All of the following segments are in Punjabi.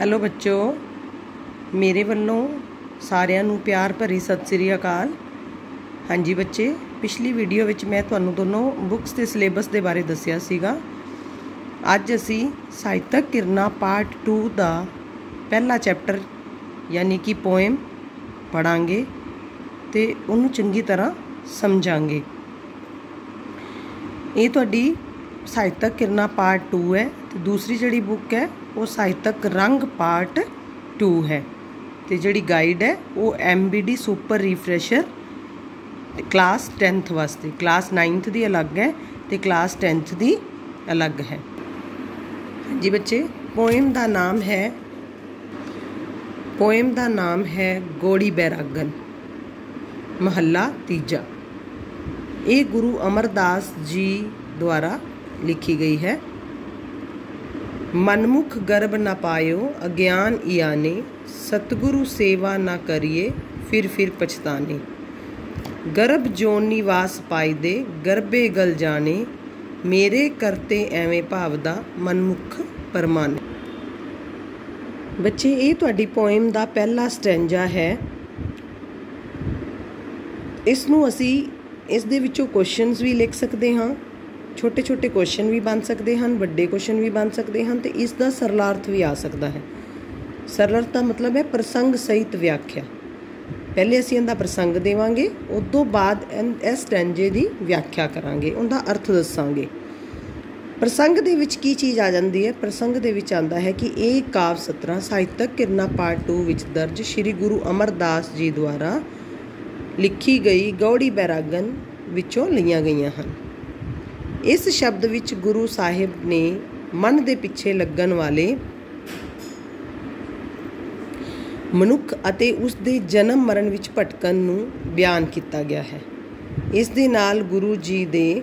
ਹੈਲੋ ਬੱਚੋ, ਮੇਰੇ ਵੱਲੋਂ ਸਾਰਿਆਂ ਨੂੰ ਪਿਆਰ ਭਰੀ ਸਤਿ ਸ੍ਰੀ ਅਕਾਲ। ਹਾਂਜੀ ਬੱਚੇ, ਪਿਛਲੀ ਵੀਡੀਓ ਵਿੱਚ ਮੈਂ ਤੁਹਾਨੂੰ ਦੋਨੋਂ ਬੁੱਕਸ ਦੇ ਸਿਲੇਬਸ ਦੇ ਬਾਰੇ ਦੱਸਿਆ ਸੀਗਾ। ਅੱਜ ਅਸੀਂ ਸਾਹਿਤਕ ਕਿਰਨਾ ਪਾਰਟ 2 ਦਾ ਪਹਿਲਾ ਚੈਪਟਰ, ਯਾਨੀ ਕਿ ਪੋਇਮ ਪੜਾਂਗੇ ਤੇ ਉਹਨੂੰ ਚੰਗੀ ਤਰ੍ਹਾਂ ਸਮਝਾਂਗੇ। ਇਹ ਤੁਹਾਡੀ ਸਾਹਿਤਕ ਕਿਰਨਾ ਪਾਰਟ 2 ਹੈ ਤੇ ਦੂਸਰੀ ਜਿਹੜੀ ਬੁੱਕ ਹੈ ਉਹ ਸਾਹਿਤਕ ਰੰਗ ਪਾਰਟ 2 ਹੈ ਤੇ ਜਿਹੜੀ ਗਾਈਡ ਹੈ ਉਹ ਐਮਬੀਡੀ ਸੁਪਰ ਰੀਫਰੈਸ਼ਰ ਕਲਾਸ 10th ਵਾਸਤੇ। ਕਲਾਸ 9th ਦੀ ਅਲੱਗ ਹੈ ਤੇ ਕਲਾਸ 10th ਦੀ ਅਲੱਗ ਹੈ। ਜੀ ਬੱਚੇ ਪੋਇਮ ਦਾ ਨਾਮ ਹੈ ਪੋਇਮ ਦਾ ਨਾਮ ਹੈ ਗੋੜੀ ਬੈਰਾਗਨ, ਮਹੱਲਾ ਤੀਜਾ। ਇਹ ਗੁਰੂ ਅਮਰਦਾਸ ਜੀ ਦੁਆਰਾ ਲਿਖੀ ਗਈ ਹੈ। ਮਨਮੁਖ ਗਰਬ ਨਾ ਪਾਇਓ, ਅਗਿਆਨ ਇਆਨੇ, ਸਤਗੁਰੂ ਸੇਵਾ ਨਾ ਕਰੀਏ, ਫਿਰ ਫਿਰ ਪਛਤਾਨੇ। ਗਰਭ ਜੋਨ ਨਿਵਾਸ ਪਾਈਦੇ ਗਰਬੇ ਗਲ ਜਾਣੇ, ਮੇਰੇ ਕਰਤੇ ਐਵੇਂ ਭਾਵ ਦਾ ਮਨਮੁਖ ਪਰਮਾਨ। ਬੱਚੇ, ਇਹ ਤੁਹਾਡੀ ਪੋਇਮ ਦਾ ਪਹਿਲਾ ਸਟੈਂਜਾ ਹੈ। ਇਸ ਨੂੰ ਅਸੀਂ, ਇਸ ਦੇ ਵਿੱਚੋਂ ਕੁਐਸਚਨਸ ਵੀ ਲਿਖ ਸਕਦੇ ਹਾਂ। ਛੋਟੇ ਛੋਟੇ ਕੁਐਸਚਨ ਵੀ ਬਣ ਸਕਦੇ ਹਨ, ਵੱਡੇ ਕੁਐਸਚਨ ਵੀ ਬਣ ਸਕਦੇ ਹਨ ਤੇ ਇਸ ਦਾ ਸਰਲਾਰਥ ਵੀ ਆ ਸਕਦਾ ਹੈ। ਸਰਲਰਥ ਦਾ ਮਤਲਬ ਹੈ ਪ੍ਰਸੰਗ ਸਹਿਤ ਵਿਆਖਿਆ। ਪਹਿਲੇ ਅਸੀਂ ਇਹਦਾ ਪ੍ਰਸੰਗ ਦੇਵਾਂਗੇ, ਉਸ ਤੋਂ ਬਾਅਦ ਇਸ ਟੈਂਜੇ ਦੀ ਵਿਆਖਿਆ ਕਰਾਂਗੇ, ਉਹਦਾ ਅਰਥ ਦੱਸਾਂਗੇ। ਪ੍ਰਸੰਗ ਦੇ ਵਿੱਚ ਕੀ ਚੀਜ਼ ਆ ਜਾਂਦੀ ਹੈ? ਪ੍ਰਸੰਗ ਦੇ ਵਿੱਚ ਆਂਦਾ ਹੈ ਕਿ ਇਹ ਕਾਵ ਸਤਰਾ ਸਾਹਿਤਕ ਕਿਰਨਾ ਪਾਰਟ 2 ਵਿੱਚ ਦਰਜ ਸ੍ਰੀ ਗੁਰੂ ਅਮਰਦਾਸ ਜੀ ਦੁਆਰਾ ਲਿਖੀ ਗਈ ਗੌੜੀ ਬੈਰਾਗਨ ਵਿੱਚੋਂ ਲਈਆਂ ਗਈਆਂ ਹਨ। ਇਸ ਸ਼ਬਦ ਵਿੱਚ ਗੁਰੂ ਸਾਹਿਬ ਨੇ ਮਨ ਦੇ ਪਿੱਛੇ ਲੱਗਣ ਵਾਲੇ ਮਨੁੱਖ ਅਤੇ ਉਸ ਦੇ ਜਨਮ ਮਰਨ ਵਿੱਚ ਭਟਕਣ ਨੂੰ ਬਿਆਨ ਕੀਤਾ ਗਿਆ ਹੈ। ਇਸ ਦੇ ਨਾਲ ਗੁਰੂ ਜੀ ਦੇ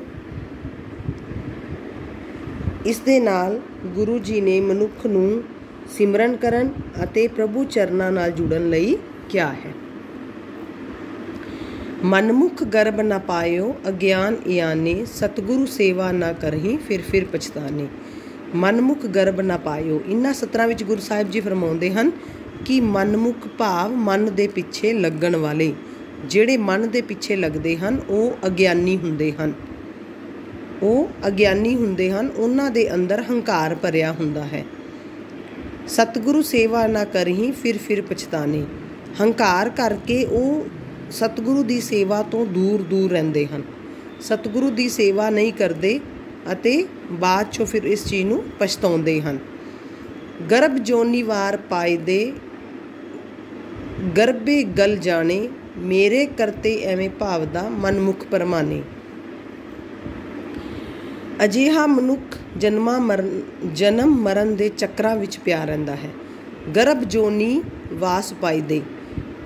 ਇਸ ਦੇ ਨਾਲ ਗੁਰੂ ਜੀ ਨੇ ਮਨੁੱਖ ਨੂੰ ਸਿਮਰਨ ਕਰਨ ਅਤੇ ਪ੍ਰਭੂ ਚਰਨਾਂ ਨਾਲ ਜੁੜਨ ਲਈ ਕਿਹਾ ਹੈ। ਮਨਮੁਖ ਗਰਬ ਨਾ ਪਾਇਓ, ਅਗਿਆਨ ਇਆਨੇ, ਸਤਗੁਰੂ ਸੇਵਾ ਨਾ ਕਰਹੀ, ਫਿਰ ਫਿਰ ਪਛਤਾਨੇ। ਮਨਮੁਖ ਗਰਬ ਨਾ ਪਾਇਓ। ਇਨ੍ਹਾਂ ਸਤਰਾਂ ਵਿੱਚ ਗੁਰੂ ਸਾਹਿਬ ਜੀ ਫਰਮਾਉਂਦੇ ਹਨ ਕਿ ਮਨਮੁਖ ਭਾਵ ਮਨ ਦੇ ਪਿੱਛੇ ਲੱਗਣ ਵਾਲੇ। ਜਿਹੜੇ ਮਨ ਦੇ ਪਿੱਛੇ ਲੱਗਦੇ ਹਨ, ਉਹ ਅਗਿਆਨੀ ਹੁੰਦੇ ਹਨ। ਉਹ ਅਗਿਆਨੀ ਹੁੰਦੇ ਹਨ, ਉਹਨਾਂ ਦੇ ਅੰਦਰ ਹੰਕਾਰ ਭਰਿਆ ਹੁੰਦਾ ਹੈ। ਸਤਿਗੁਰੂ ਸੇਵਾ ਨਾ ਕਰਹੀ, ਫਿਰ ਫਿਰ ਪਛਤਾਨੇ। ਹੰਕਾਰ ਕਰਕੇ ਉਹ ਸਤਿਗੁਰੂ ਦੀ ਸੇਵਾ ਤੋਂ ਦੂਰ ਦੂਰ ਰਹਿੰਦੇ ਹਨ। ਸਤਿਗੁਰੂ ਦੀ ਸੇਵਾ ਨਹੀਂ ਕਰਦੇ ਅਤੇ ਬਾਅਦ ਚੋਂ ਫਿਰ ਇਸ ਚੀਜ਼ ਨੂੰ ਪਛਤਾਉਂਦੇ ਹਨ। ਗਰਭ ਜੋਨੀ ਪਾਏ ਦੇ ਗਰਭੇ ਗਲ ਜਾਣੇ, ਮੇਰੇ ਕਰਤੇ ਐਵੇਂ ਭਾਵ ਦਾ ਮਨਮੁਖ ਪਰਮਾਨੇ। ਅਜਿਹਾ ਮਨੁੱਖ ਜਨਮਾ ਮਰਨ ਜਨਮ ਮਰਨ ਦੇ ਚੱਕਰਾਂ ਵਿੱਚ ਪਿਆ ਰਹਿੰਦਾ ਹੈ। ਗਰਭ ਜੋਨੀ ਵਾਸ ਪਾਈ ਦੇ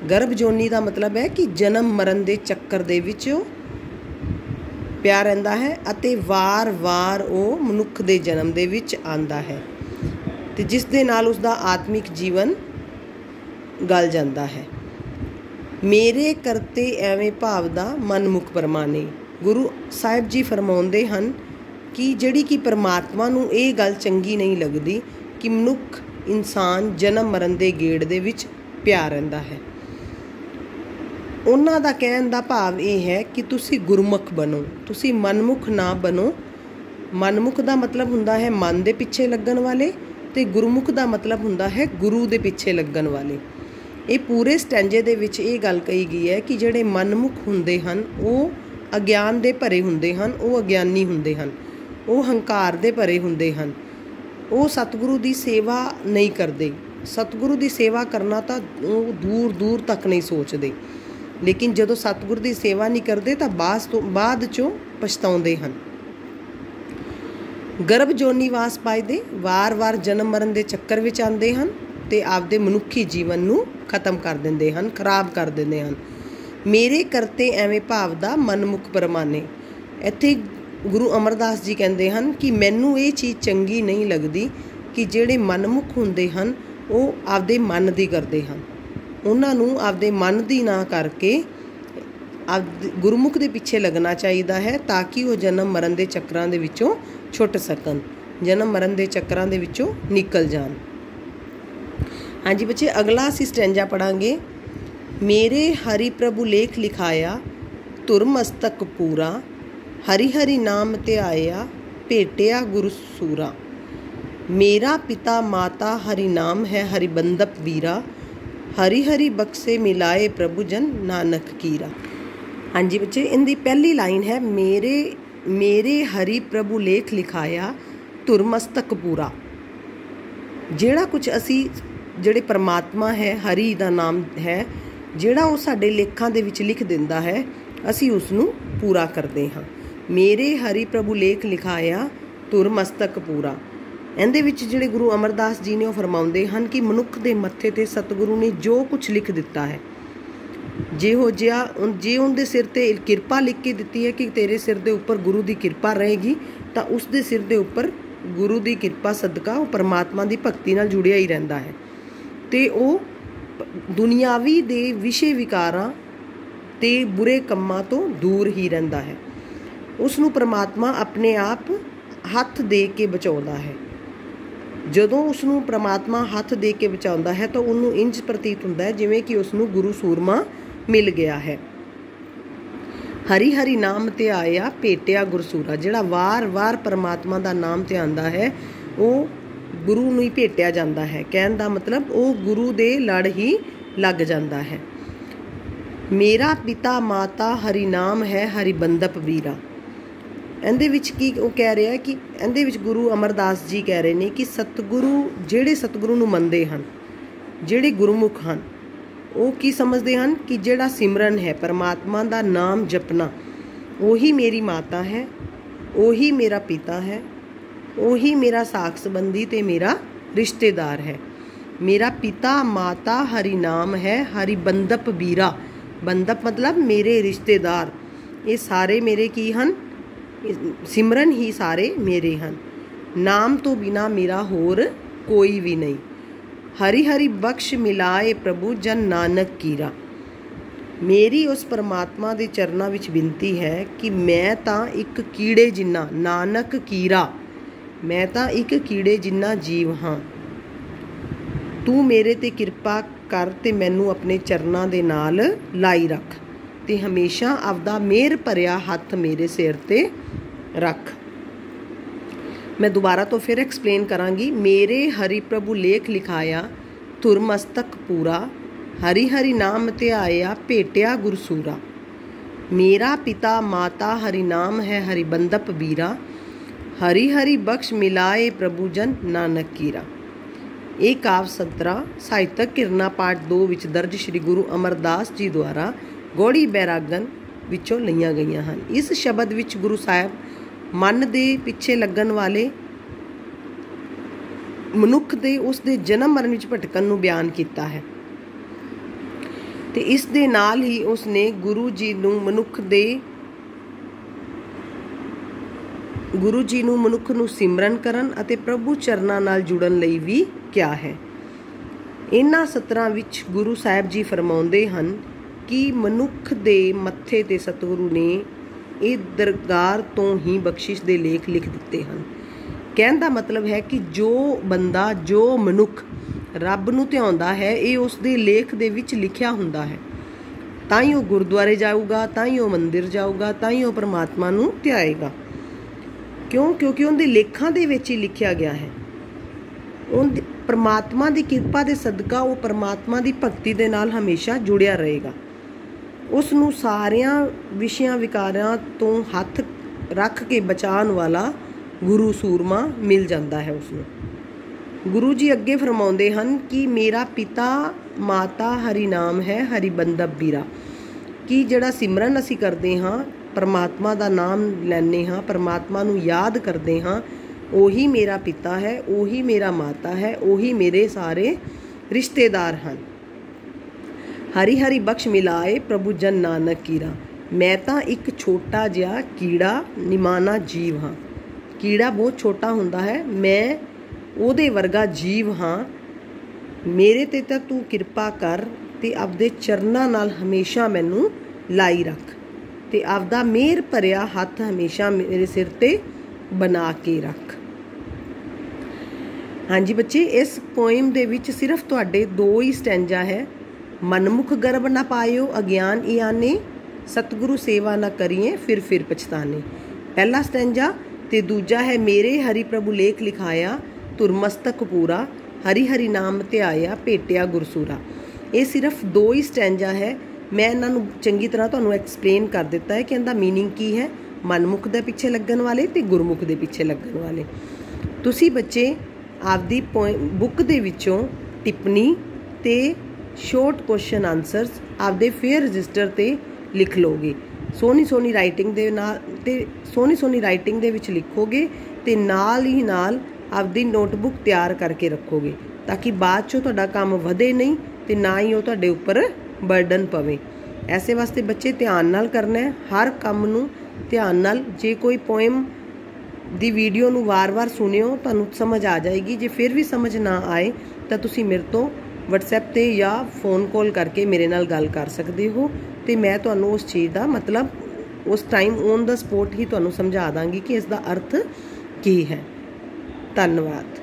ਗਰਭ ਜੋਨੀ ਦਾ ਮਤਲਬ ਹੈ ਕਿ ਜਨਮ ਮਰਨ ਦੇ ਚੱਕਰ ਦੇ ਵਿੱਚ ਪਿਆ ਰਹਿੰਦਾ ਹੈ ਅਤੇ ਵਾਰ-ਵਾਰ ਉਹ ਮਨੁੱਖ ਦੇ ਜਨਮ ਦੇ ਵਿੱਚ ਆਂਦਾ ਹੈ ਤੇ ਜਿਸ ਦੇ ਨਾਲ ਉਸ ਦਾ ਆਤਮਿਕ ਜੀਵਨ ਗਲ ਜਾਂਦਾ ਹੈ। ਮੇਰੇ ਕਰਤੇ ਐਵੇਂ ਭਾਵ ਦਾ ਮਨਮੁਖ ਪਰਮਾਨੇ, ਗੁਰੂ ਸਾਹਿਬ ਜੀ ਫਰਮਾਉਂਦੇ ਹਨ ਕਿ ਜਿਹੜੀ ਕਿ ਪਰਮਾਤਮਾ ਨੂੰ ਇਹ ਗੱਲ ਚੰਗੀ ਨਹੀਂ ਲੱਗਦੀ ਕਿ ਮਨੁੱਖ ਇਨਸਾਨ ਜਨਮ ਮਰਨ ਦੇ ਗੇੜ ਦੇ ਵਿੱਚ ਪਿਆ ਰਹਿੰਦਾ ਹੈ। ਉਹਨਾਂ ਦਾ ਕਹਿਣ ਦਾ ਭਾਵ ਇਹ ਹੈ ਕਿ ਤੁਸੀਂ ਗੁਰਮੁਖ ਬਣੋ, ਤੁਸੀਂ ਮਨਮੁਖ ਨਾ ਬਣੋ। ਮਨਮੁਖ ਦਾ ਮਤਲਬ ਹੁੰਦਾ ਹੈ ਮਨ ਦੇ ਪਿੱਛੇ ਲੱਗਣ ਵਾਲੇ ਤੇ ਗੁਰਮੁਖ ਦਾ ਮਤਲਬ ਹੁੰਦਾ ਹੈ ਗੁਰੂ ਦੇ ਪਿੱਛੇ ਲੱਗਣ ਵਾਲੇ। ਇਹ ਪੂਰੇ ਸਟੈਂਜੇ ਦੇ ਵਿੱਚ ਇਹ ਗੱਲ ਕਹੀ ਗਈ ਹੈ ਕਿ ਜਿਹੜੇ ਮਨਮੁਖ ਹੁੰਦੇ ਹਨ, ਉਹ ਅਗਿਆਨ ਦੇ ਭਰੇ ਹੁੰਦੇ ਹਨ, ਉਹ ਅਗਿਆਨੀ ਹੁੰਦੇ ਹਨ, ਉਹ ਹੰਕਾਰ ਦੇ ਭਰੇ ਹੁੰਦੇ ਹਨ। ਉਹ ਸਤਿਗੁਰੂ ਦੀ ਸੇਵਾ ਨਹੀਂ ਕਰਦੇ। ਸਤਿਗੁਰੂ ਦੀ ਸੇਵਾ ਕਰਨਾ ਤਾਂ ਉਹ ਦੂਰ ਦੂਰ ਤੱਕ ਨਹੀਂ ਸੋਚਦੇ। ਲੇਕਿਨ ਜਦੋਂ ਸਤਿਗੁਰ ਦੀ ਸੇਵਾ ਨਹੀਂ ਕਰਦੇ ਤਾਂ ਬਾਅਦ ਤੋਂ ਬਾਅਦ ਚੋਂ ਪਛਤਾਉਂਦੇ ਹਨ। ਗਰਭ ਜੋਨੀ ਵਾਸ ਪਾਈਦੇ ਵਾਰ-ਵਾਰ ਜਨਮ ਮਰਨ ਦੇ ਚੱਕਰ ਵਿੱਚ ਆਉਂਦੇ ਹਨ ਤੇ ਆਪਦੇ ਮਨੁੱਖੀ ਜੀਵਨ ਨੂੰ ਖਤਮ ਕਰ ਦਿੰਦੇ ਹਨ, ਖਰਾਬ ਕਰ ਦਿੰਦੇ ਹਨ। ਮੇਰੇ ਕਰਤੇ ਐਵੇਂ ਭਾਵ ਦਾ ਮਨਮੁਖ ਪਰਮਾਨੇ ਇੱਥੇ ਗੁਰੂ ਅਮਰਦਾਸ ਜੀ ਕਹਿੰਦੇ ਹਨ ਕਿ ਮੈਨੂੰ ਇਹ ਚੀਜ਼ ਚੰਗੀ ਨਹੀਂ ਲੱਗਦੀ ਕਿ ਜਿਹੜੇ ਮਨਮੁਖ ਹੁੰਦੇ ਹਨ, ਉਹ ਆਪਦੇ ਮਨ ਦੀ ਕਰਦੇ ਹਨ। ਉਹਨਾਂ ਨੂੰ ਆਪਦੇ ਮਨ ਦੀ ਨਾ ਕਰਕੇ ਗੁਰਮੁਖ ਦੇ ਪਿੱਛੇ ਲੱਗਣਾ ਚਾਹੀਦਾ ਹੈ ਤਾਂ ਕਿ ਉਹ ਜਨਮ ਮਰਨ ਦੇ ਚੱਕਰਾਂ ਦੇ ਵਿੱਚੋਂ ਛੁੱਟ ਸਕਣ, ਜਨਮ ਮਰਨ ਦੇ ਚੱਕਰਾਂ ਦੇ ਵਿੱਚੋਂ ਨਿਕਲ ਜਾਣ। ਹਾਂਜੀ ਬੱਚੇ, ਅਗਲਾ ਅਸੀਂ ਸਟੈਂਜਾ ਪੜਾਂਗੇ ਮੇਰੇ ਹਰੀ ਪ੍ਰਭੂ ਲੇਖ ਲਿਖਾਇਆ ਧੁਰ ਮਸਤਕ ਪੂਰਾ, ਹਰੀ ਹਰੀ ਨਾਮ ਤੇ ਆਇਆ, ਭੇਟਿਆ ਗੁਰੂ ਸੂਰਾ। ਮੇਰਾ ਪਿਤਾ ਮਾਤਾ ਹਰੀ ਨਾਮ ਹੈ, ਹਰੀ ਬੰਦਪ ਵੀਰਾ ਹਰੀ ਹਰੀ ਬਖਸ਼ੇ ਮਿਲਾਏ ਪ੍ਰਭੂ ਜਨ ਨਾਨਕ ਕੀਰਾ। ਹਾਂਜੀ ਬੱਚੇ, ਇਹਦੀ ਪਹਿਲੀ ਲਾਈਨ ਹੈ, ਮੇਰੇ ਮੇਰੇ ਹਰੀ ਪ੍ਰਭੂ ਲੇਖ ਲਿਖਾਇਆ ਧੁਰਮਸਤਕ ਪੂਰਾ। ਜਿਹੜਾ ਕੁਝ ਅਸੀਂ, ਜਿਹੜੇ ਪਰਮਾਤਮਾ ਹੈ, ਹਰੀ ਦਾ ਨਾਮ ਹੈ, ਜਿਹੜਾ ਉਹ ਸਾਡੇ ਲੇਖਾਂ ਦੇ ਵਿੱਚ ਲਿਖ ਦਿੰਦਾ ਹੈ, ਅਸੀਂ ਉਸ ਨੂੰ ਪੂਰਾ ਕਰਦੇ ਹਾਂ। ਮੇਰੇ ਹਰੀ ਪ੍ਰਭੂ ਲੇਖ ਲਿਖਾਇਆ ਤੁਰਮਸਤਕ ਪੂਰਾ। ਇਹਦੇ ਵਿੱਚ ਜਿਹੜੇ ਗੁਰੂ ਅਮਰਦਾਸ ਜੀ ਨੇ ਉਹ ਫਰਮਾਉਂਦੇ ਹਨ ਕਿ ਮਨੁੱਖ ਦੇ ਮੱਥੇ ਤੇ ਸਤਿਗੁਰੂ ਨੇ ਜੋ ਕੁਝ ਲਿਖ ਦਿੱਤਾ ਹੈ। ਜਿਹੋ ਜਿਹਾ ਜੇ ਉਹਦੇ ਸਿਰ ਤੇ ਕਿਰਪਾ ਲਿਖ ਕੇ ਦਿੱਤੀ ਹੈ ਕਿ ਤੇਰੇ ਸਿਰ ਦੇ ਉੱਪਰ ਗੁਰੂ ਦੀ ਕਿਰਪਾ ਰਹੇਗੀ, ਤਾਂ ਉਸ ਦੇ ਸਿਰ ਦੇ ਉੱਪਰ ਗੁਰੂ ਦੀ ਕਿਰਪਾ ਸਦਕਾ ਉਹ ਪਰਮਾਤਮਾ ਦੀ ਭਗਤੀ ਨਾਲ ਜੁੜਿਆ ਹੀ ਰਹਿੰਦਾ ਹੈ। ਤੇ ਉਹ ਦੁਨਿਆਵੀ ਦੇ ਵਿਸ਼ੇ ਵਿਕਾਰਾਂ ਤੇ ਬੁਰੇ ਕੰਮਾਂ ਤੋਂ ਦੂਰ ਹੀ ਰਹਿੰਦਾ ਹੈ। ਉਸ ਨੂੰ ਪਰਮਾਤਮਾ ਆਪਣੇ ਆਪ ਹੱਥ ਦੇ ਕੇ ਬਚਾਉਂਦਾ ਹੈ। ਜਦੋਂ ਉਸ ਨੂੰ ਪ੍ਰਮਾਤਮਾ ਹੱਥ ਦੇ ਕੇ ਬਚਾਉਂਦਾ ਹੈ ਤਾਂ ਉਹਨੂੰ ਇੰਜ ਪ੍ਰਤੀਤ ਹੁੰਦਾ ਹੈ ਜਿਵੇਂ ਕਿ ਉਸ ਨੂੰ ਗੁਰੂ ਸੂਰਮਾ ਮਿਲ ਗਿਆ ਹੈ। ਹਰੀ ਹਰੀ ਨਾਮ ਤੇ ਆਇਆ ਭੇਟਿਆ ਗੁਰਸੂਰਾ, ਜਿਹੜਾ ਵਾਰ-ਵਾਰ ਪਰਮਾਤਮਾ ਦਾ ਨਾਮ ਤੇ ਆਂਦਾ ਹੈ, ਉਹ ਗੁਰੂ ਨੂੰ ਹੀ ਭੇਟਿਆ ਜਾਂਦਾ ਹੈ। ਕਹਿਣ ਦਾ ਮਤਲਬ ਉਹ ਗੁਰੂ ਦੇ ਲੜ ਹੀ ਲੱਗ ਜਾਂਦਾ ਹੈ। ਮੇਰਾ ਪਿਤਾ ਮਾਤਾ ਹਰੀ ਨਾਮ ਹੈ ਹਰੀ ਬੰਦਪ ਵੀਰਾ। ਇਹਦੇ ਵਿੱਚ ਕੀ ਉਹ ਕਹਿ ਰਿਹਾ ਕਿ ਇਹਦੇ ਵਿੱਚ ਗੁਰੂ ਅਮਰਦਾਸ ਜੀ ਕਹਿ ਰਹੇ ਨੇ ਕਿ ਸਤਿਗੁਰੂ ਜਿਹੜੇ ਸਤਿਗੁਰੂ ਨੂੰ ਮੰਨਦੇ ਹਨ, ਜਿਹੜੇ ਗੁਰਮੁਖ ਹਨ, ਉਹ ਕੀ ਸਮਝਦੇ ਹਨ ਕਿ ਜਿਹੜਾ ਸਿਮਰਨ ਹੈ, ਪਰਮਾਤਮਾ ਦਾ ਨਾਮ ਜਪਣਾ, ਉਹੀ ਮੇਰੀ ਮਾਤਾ ਹੈ, ਉਹੀ ਮੇਰਾ ਪਿਤਾ ਹੈ, ਉਹੀ ਮੇਰਾ ਸਾਖ ਸੰਬੰਧੀ ਤੇ ਮੇਰਾ ਰਿਸ਼ਤੇਦਾਰ ਹੈ। ਮੇਰਾ ਪਿਤਾ, ਮਾਤਾ, ਹਰੀ ਨਾਮ ਹੈ, ਹਰੀ ਬੰਦਪ ਬੀਰਾ ਬੰਦਪ ਮਤਲਬ ਮੇਰੇ ਰਿਸ਼ਤੇਦਾਰ। ਇਹ ਸਾਰੇ ਮੇਰੇ ਕੀ ਹਨ? ਸਿਮਰਨ ਹੀ ਸਾਰੇ ਮੇਰੇ ਹਨ। ਨਾਮ ਤੋਂ ਬਿਨਾ ਮੇਰਾ ਹੋਰ ਕੋਈ ਵੀ ਨਹੀਂ। ਹਰੀ ਹਰੀ ਬਖਸ਼ ਮਿਲਾਏ ਪ੍ਰਭੂ ਜਨ ਨਾਨਕ ਕੀਰਾ। ਮੇਰੀ ਉਸ ਪਰਮਾਤਮਾ ਦੇ ਚਰਨਾਂ ਵਿੱਚ ਬੇਨਤੀ ਹੈ ਕਿ ਮੈਂ ਤਾਂ ਇੱਕ ਕੀੜੇ ਜਿੰਨਾ, ਨਾਨਕ ਕੀਰਾ। ਮੈਂ ਤਾਂ ਇੱਕ ਕੀੜੇ ਜਿੰਨਾ ਜੀਵ ਹਾਂ। ਤੂੰ ਮੇਰੇ ਤੇ ਕਿਰਪਾ ਕਰ ਤੇ ਮੈਨੂੰ ਆਪਣੇ ਚਰਨਾਂ ਦੇ ਨਾਲ ਲਾਈ ਰੱਖ। ਤੇ ਹਮੇਸ਼ਾ ਆਪਦਾ ਮੇਰ ਭਰਿਆ ਹੱਥ ਮੇਰੇ ਸਿਰ ਤੇ ਰੱਖ। ਮੈਂ ਦੁਬਾਰਾ ਤੋਂ ਫਿਰ ਐਕਸਪਲੇਨ ਕਰਾਂਗੀ। ਮੇਰੇ ਹਰੀ ਪ੍ਰਭੂ ਲੇਖ ਲਿਖਾਇਆ ਧੁਰ ਮਸਤਕ ਪੂਰਾ ਹਰੀ ਹਰੀ ਨਾਮ ਤੇ ਆਇਆ ਭੇਟਿਆ ਗੁਰਸੂਰਾ। ਮੇਰਾ ਪਿਤਾ ਮਾਤਾ ਹਰੀ ਨਾਮ ਹੈ ਹਰੀ ਬੰਦਪ ਵੀਰਾ। ਹਰੀ ਹਰੀ ਬਖਸ਼ ਮਿਲਾਏ ਪ੍ਰਭੂ ਜਨ ਨਾਨਕ ਕੀਰਾ। ਇਹ ਕਾਵ ਸੰਤਰਾ, ਸਾਹਿਤਕ ਕਿਰਨਾ ਪਾਠ 2 ਵਿੱਚ ਦਰਜ ਸ੍ਰੀ ਗੁਰੂ ਅਮਰਦਾਸ ਜੀ ਦੁਆਰਾ ਗੋੜੀ ਬੈਰਾਗਨ ਵਿੱਚੋਂ ਲਈਆਂ ਗਈਆਂ ਹਨ। ਇਸ ਸ਼ਬਦ ਵਿੱਚ ਗੁਰੂ ਸਾਹਿਬ ਮਨ ਦੇ ਪਿੱਛੇ ਲੱਗਣ ਵਾਲੇ ਮਨੁੱਖ ਦੇ ਉਸ ਦੇ ਜਨਮ ਮਰਨ ਵਿੱਚ ਭਟਕਣ ਨੂੰ ਬਿਆਨ ਕੀਤਾ ਹੈ। ਤੇ ਇਸ ਦੇ ਨਾਲ ਹੀ ਉਸ ਨੇ ਗੁਰੂ ਜੀ ਨੂੰ ਮਨੁੱਖ ਦੇ ਗੁਰੂ ਜੀ ਨੂੰ ਮਨੁੱਖ ਨੂੰ ਸਿਮਰਨ ਕਰਨ ਅਤੇ ਪ੍ਰਭੂ ਚਰਨਾਂ ਨਾਲ ਜੁੜਨ ਲਈ ਵੀ ਕਿਹਾ ਹੈ। ਇਹਨਾਂ ਸਤਰਾਂ ਵਿੱਚ ਗੁਰੂ ਸਾਹਿਬ ਜੀ ਫਰਮਾਉਂਦੇ ਹਨ ਕਿ ਮਨੁੱਖ ਦੇ ਮੱਥੇ ਤੇ ਸਤਿਗੁਰੂ ਨੇ ਇਹ ਦਰਗਾਰ ਤੋਂ ਹੀ ਬਖਸ਼ਿਸ਼ ਦੇ ਲੇਖ ਲਿਖ ਦਿੱਤੇ ਹਨ। ਕਹਿਣ ਦਾ ਮਤਲਬ ਹੈ ਕਿ ਜੋ ਬੰਦਾ, ਜੋ ਮਨੁੱਖ ਰੱਬ ਨੂੰ ਧਿਆਉਂਦਾ ਹੈ, ਇਹ ਉਸ ਦੇ ਲੇਖ ਦੇ ਵਿੱਚ ਲਿਖਿਆ ਹੁੰਦਾ ਹੈ। ਤਾਂ ਹੀ ਉਹ ਗੁਰਦੁਆਰੇ ਜਾਊਗਾ, ਤਾਂ ਹੀ ਉਹ ਮੰਦਿਰ ਜਾਊਗਾ, ਤਾਂ ਹੀ ਉਹ ਪਰਮਾਤਮਾ ਨੂੰ ਧਿਆਏਗਾ। ਕਿਉਂ? ਕਿਉਂਕਿ ਉਹਦੇ ਲੇਖਾਂ ਦੇ ਵਿੱਚ ਹੀ ਲਿਖਿਆ ਗਿਆ ਹੈ। ਉਹ ਪਰਮਾਤਮਾ ਦੀ ਕਿਰਪਾ ਦੇ ਸਦਕਾ ਉਹ ਪਰਮਾਤਮਾ ਦੀ ਭਗਤੀ ਦੇ ਨਾਲ ਹਮੇਸ਼ਾ ਜੁੜਿਆ ਰਹੇਗਾ। ਉਸ ਨੂੰ ਸਾਰਿਆਂ ਵਿਸ਼ਿਆਂ ਵਿਕਾਰਾਂ ਤੋਂ ਹੱਥ ਰੱਖ ਕੇ ਬਚਾਉਣ ਵਾਲਾ ਗੁਰੂ ਸੂਰਮਾ ਮਿਲ ਜਾਂਦਾ ਹੈ ਉਸ ਨੂੰ ਗੁਰੂ ਜੀ ਅੱਗੇ ਫਰਮਾਉਂਦੇ ਹਨ ਕਿ ਮੇਰਾ ਪਿਤਾ ਮਾਤਾ ਹਰੀ ਨਾਮ ਹੈ, ਹਰੀ ਬੰਦਬ ਵੀਰਾ। ਕਿ ਜਿਹੜਾ ਸਿਮਰਨ ਅਸੀਂ ਕਰਦੇ ਹਾਂ, ਪਰਮਾਤਮਾ ਦਾ ਨਾਮ ਲੈਣੇ ਹਾਂ, ਪਰਮਾਤਮਾ ਨੂੰ ਯਾਦ ਕਰਦੇ ਹਾਂ, ਉਹੀ ਮੇਰਾ ਪਿਤਾ ਹੈ, ਉਹੀ ਮੇਰਾ ਮਾਤਾ ਹੈ, ਉਹੀ ਮੇਰੇ ਸਾਰੇ ਰਿਸ਼ਤੇਦਾਰ ਹਨ। ਹਰੀ ਹਰੀ ਬਖਸ਼ ਮਿਲਾਏ ਪ੍ਰਭੂ ਜਨ ਨਾਨਕ ਕੀਰਾ। ਮੈਂ ਤਾਂ ਇੱਕ ਛੋਟਾ ਜਿਹਾ ਕੀੜਾ ਨਿਮਾਨਾ ਜੀਵ ਹਾਂ। ਕੀੜਾ ਬਹੁਤ ਛੋਟਾ ਹੁੰਦਾ ਹੈ। ਮੈਂ ਉਹਦੇ ਵਰਗਾ ਜੀਵ ਹਾਂ। ਮੇਰੇ ਤੇ ਤਾਂ ਤੂੰ ਕਿਰਪਾ ਕਰ ਤੇ ਆਪਦੇ ਚਰਨਾਂ ਨਾਲ ਹਮੇਸ਼ਾ ਮੈਨੂੰ ਲਾਈ ਰੱਖ ਤੇ ਆਪਦਾ ਮਿਹਰ ਭਰਿਆ ਹੱਥ ਹਮੇਸ਼ਾ ਮੇਰੇ ਸਿਰ ਤੇ ਬਣਾ ਕੇ ਰੱਖ। ਹਾਂਜੀ ਬੱਚੇ, ਇਸ ਪੋਇਮ ਦੇ ਵਿੱਚ ਸਿਰਫ ਤੁਹਾਡੇ ਦੋ ਹੀ ਸਟੈਂਜਾ ਹੈ। ਮਨਮੁਖ ਗਰਬ ਨਾ ਪਾਇਓ ਅਗਿਆਨ ਇਆਨੇ ਸਤਿਗੁਰੂ ਸੇਵਾ ਨਾ ਕਰੀਏ ਫਿਰ ਫਿਰ ਪਛਤਾਨੇ ਪਹਿਲਾ ਸਟੈਂਜਾ ਤੇ ਦੂਜਾ ਹੈ ਮੇਰੇ ਹਰੀ ਪ੍ਰਭੂ ਲੇਖ ਲਿਖਾਇਆ ਤੁਰ ਮਸਤਕ ਪੂਰਾ ਹਰੀ ਹਰੀ ਨਾਮ ਧਿਆਇਆ ਭੇਟਿਆ ਗੁਰਸੂਰਾ ਇਹ ਸਿਰਫ ਦੋ ਹੀ ਸਟੈਂਜਾ ਹੈ ਮੈਂ ਇਹਨਾਂ ਨੂੰ ਚੰਗੀ ਤਰ੍ਹਾਂ ਤੁਹਾਨੂੰ ਐਕਸਪਲੇਨ ਕਰ ਦਿੱਤਾ ਹੈ ਕਿ ਇਹਦਾ मीनिंग ਕੀ ਹੈ ਮਨਮੁਖ ਦੇ ਪਿੱਛੇ ਲੱਗਣ ਵਾਲੇ ਤੇ ਗੁਰਮੁਖ ਦੇ ਪਿੱਛੇ ਲੱਗਣ ਵਾਲੇ ਤੁਸੀਂ ਬੱਚੇ ਆਪਦੀ ਬੁੱਕ ਦੇ ਵਿੱਚੋਂ ਟਿੱਪਣੀ ਤੇ ਸ਼ਾਰਟ ਕੁਐਸਚਨ ਆਨਸਰਸ ਆਪਦੇ ਫੇਅਰ ਰਜਿਸਟਰ ਤੇ ਲਿਖ ਲੋਗੇ ਸੋਹਣੀ ਸੋਹਣੀ ਰਾਈਟਿੰਗ ਦੇ ਨਾਲ ਤੇ ਸੋਹਣੀ ਸੋਹਣੀ ਰਾਈਟਿੰਗ ਦੇ ਵਿੱਚ ਲਿਖੋਗੇ ਤੇ ਨਾਲ ਹੀ ਨਾਲ ਆਪਦੀ ਨੋਟਬੁੱਕ ਤਿਆਰ ਕਰਕੇ ਰੱਖੋਗੇ ਤਾਂ ਕਿ ਬਾਅਦ ਚੋਂ ਤੁਹਾਡਾ ਕੰਮ ਵਧੇ ਨਹੀਂ ਤੇ ਨਾ ਹੀ ਉਹ ਤੁਹਾਡੇ ਉੱਪਰ ਬਰਡਨ ਪਵੇ। ਐਸੇ ਵਾਸਤੇ ਬੱਚੇ ਧਿਆਨ ਨਾਲ ਕਰਨਾ ਹੈ। ਹਰ ਕੰਮ ਨੂੰ ਧਿਆਨ ਨਾਲ ਜੇ ਕੋਈ ਪੋਇਮ ਦੀ ਵੀਡੀਓ ਨੂੰ ਵਾਰ-ਵਾਰ ਸੁਣਿਓ, ਤੁਹਾਨੂੰ ਸਮਝ ਆ ਜਾਏਗੀ। ਜੇ ਫਿਰ ਵੀ ਸਮਝ ਨਾ ਆਏ ਤਾਂ ਤੁਸੀਂ ਮੇਰੇ ਤੋਂ WhatsApp ਤੇ ਜਾਂ ਫੋਨ ਕਾਲ ਕਰਕੇ ਮੇਰੇ ਨਾਲ ਗੱਲ ਕਰ ਸਕਦੇ ਹੋ ਤੇ ਮੈਂ ਤੁਹਾਨੂੰ ਉਸ ਚੀਜ਼ ਦਾ ਮਤਲਬ ਉਸ ਟਾਈਮ ਔਨ ਦਾ ਸਪੋਟ ਹੀ ਤੁਹਾਨੂੰ ਸਮਝਾ ਦਾਂਗੀ ਕਿ ਇਸ ਦਾ ਅਰਥ ਕੀ ਹੈ। ਧੰਨਵਾਦ।